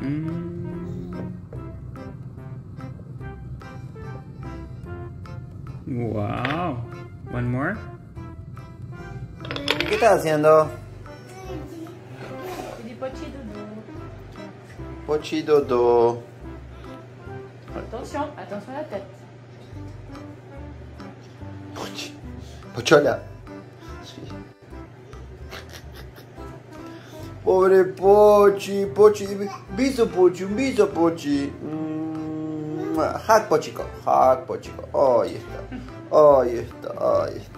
Mm. Wow. One more. ¿Qué estás haciendo? Pochido Dodo. Attention, attention à la tête. Pochola. Povere Pochi, Pochi, biso Pochi, un biso Pochi. Mm, Hak Pochiko, Hak Pochiko. Ahí está, ahí está, ahí está.